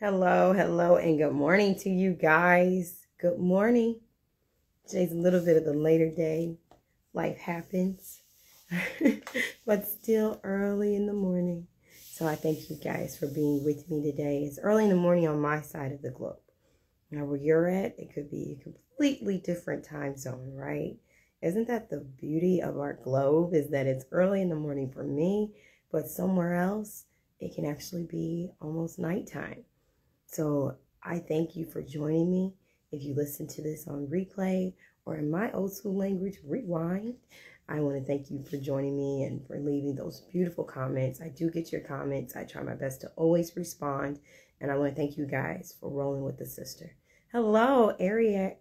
Hello, hello, and good morning to you guys. Good morning. Today's a little bit of a later day. Life happens, but still early in the morning. So I thank you guys for being with me today. It's early in the morning on my side of the globe. Now, where you're at, it could be a completely different time zone, right? Isn't that the beauty of our globe? Is that it's early in the morning for me, but somewhere else, it can actually be almost nighttime. So I thank you for joining me. If you listen to this on replay or in my old school language, rewind, I want to thank you for joining me and for leaving those beautiful comments. I do get your comments. I try my best to always respond. And I want to thank you guys for rolling with the sister. Hello, Area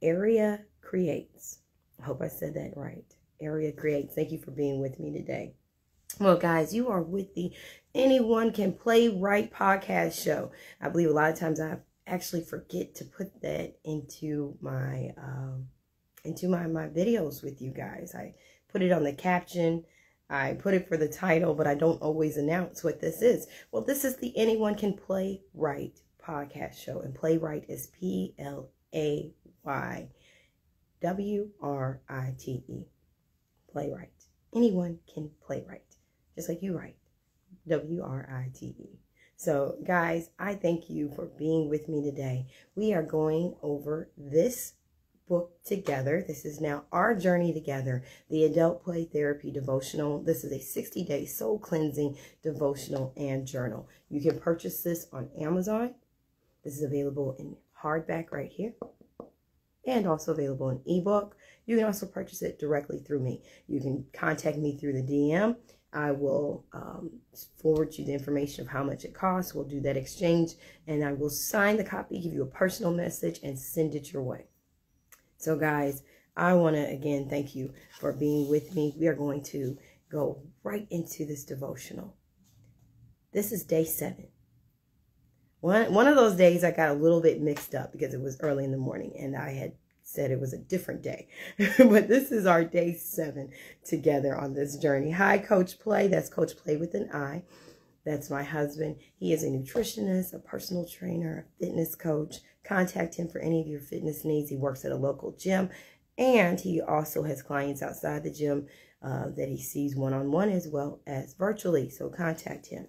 Area Creates. I hope I said that right. Area Creates. Thank you for being with me today. Well, guys, you are with the Anyone Can Playwrite podcast show. I believe a lot of times I actually forget to put that into my um, into my my videos with you guys. I put it on the caption. I put it for the title, but I don't always announce what this is. Well, this is the Anyone Can Play Right podcast show, and Playwrite is P L A Y W R I T E. Playwrite. Anyone can play right just like you write. W R I T E. So, guys, I thank you for being with me today. We are going over this book together. This is now our journey together, the Adult Play Therapy Devotional. This is a 60 day soul cleansing devotional and journal. You can purchase this on Amazon. This is available in hardback right here and also available in ebook. You can also purchase it directly through me. You can contact me through the DM I will um, forward you the information of how much it costs. We'll do that exchange and I will sign the copy, give you a personal message, and send it your way. So, guys, I want to again thank you for being with me. We are going to go right into this devotional. This is day seven. One, one of those days I got a little bit mixed up because it was early in the morning and I had said it was a different day. but this is our day seven together on this journey. Hi, Coach Play. That's Coach Play with an I. That's my husband. He is a nutritionist, a personal trainer, a fitness coach. Contact him for any of your fitness needs. He works at a local gym and he also has clients outside the gym uh, that he sees one on one as well as virtually. So contact him.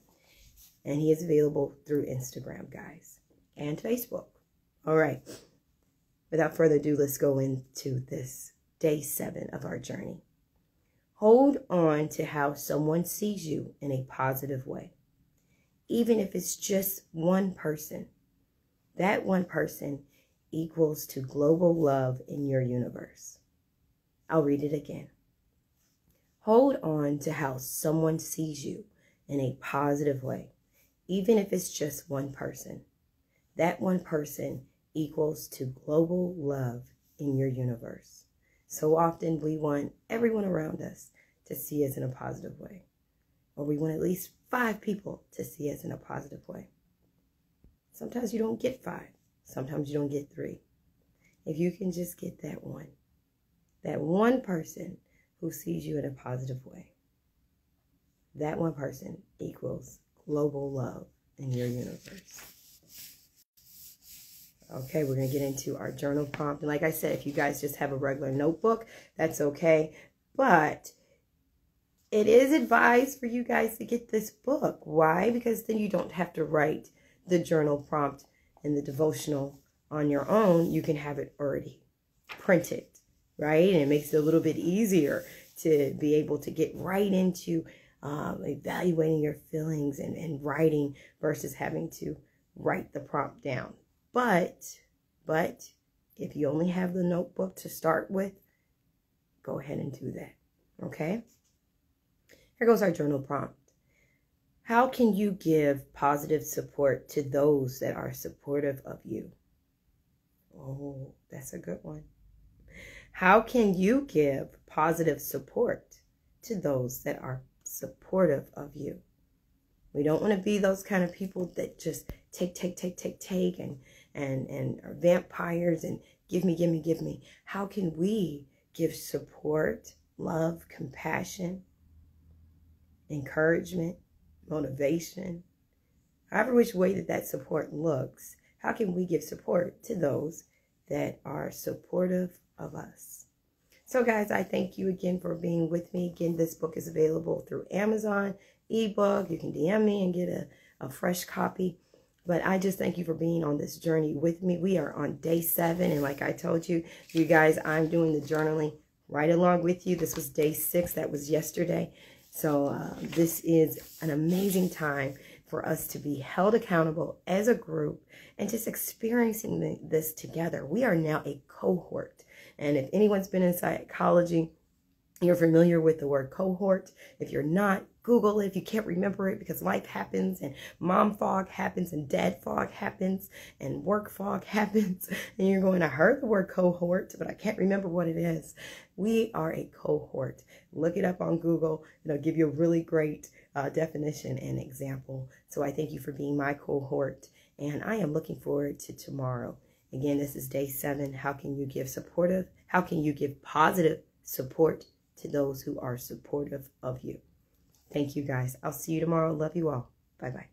And he is available through Instagram, guys, and Facebook. All right without further ado, let's go into this day seven of our journey. Hold on to how someone sees you in a positive way, even if it's just one person. That one person equals to global love in your universe. I'll read it again. Hold on to how someone sees you in a positive way, even if it's just one person. That one person equals to global love in your universe. So often we want everyone around us to see us in a positive way, or we want at least five people to see us in a positive way. Sometimes you don't get five, sometimes you don't get three. If you can just get that one, that one person who sees you in a positive way, that one person equals global love in your universe. Okay, we're going to get into our journal prompt. And like I said, if you guys just have a regular notebook, that's okay. But it is advised for you guys to get this book. Why? Because then you don't have to write the journal prompt and the devotional on your own. You can have it already printed, right? And it makes it a little bit easier to be able to get right into um, evaluating your feelings and, and writing versus having to write the prompt down. But, but if you only have the notebook to start with, go ahead and do that. Okay? Here goes our journal prompt. How can you give positive support to those that are supportive of you? Oh, that's a good one. How can you give positive support to those that are supportive of you? We don't want to be those kind of people that just take, take, take, take, take, and and and vampires and give me, give me, give me. How can we give support, love, compassion, encouragement, motivation? however which way that that support looks, how can we give support to those that are supportive of us? So, guys, I thank you again for being with me. Again, this book is available through Amazon, ebook. You can DM me and get a, a fresh copy. But I just thank you for being on this journey with me. We are on day seven. And like I told you, you guys, I'm doing the journaling right along with you. This was day six. That was yesterday. So uh, this is an amazing time for us to be held accountable as a group and just experiencing this together. We are now a cohort. And if anyone's been in psychology, you're familiar with the word cohort. If you're not, Google it if you can't remember it because life happens and mom fog happens and dad fog happens and work fog happens. And you're going, I heard the word cohort, but I can't remember what it is. We are a cohort. Look it up on Google. It'll give you a really great uh, definition and example. So I thank you for being my cohort. And I am looking forward to tomorrow. Again, this is day seven. How can you give supportive? How can you give positive support to those who are supportive of you? Thank you guys. I'll see you tomorrow. Love you all. Bye bye.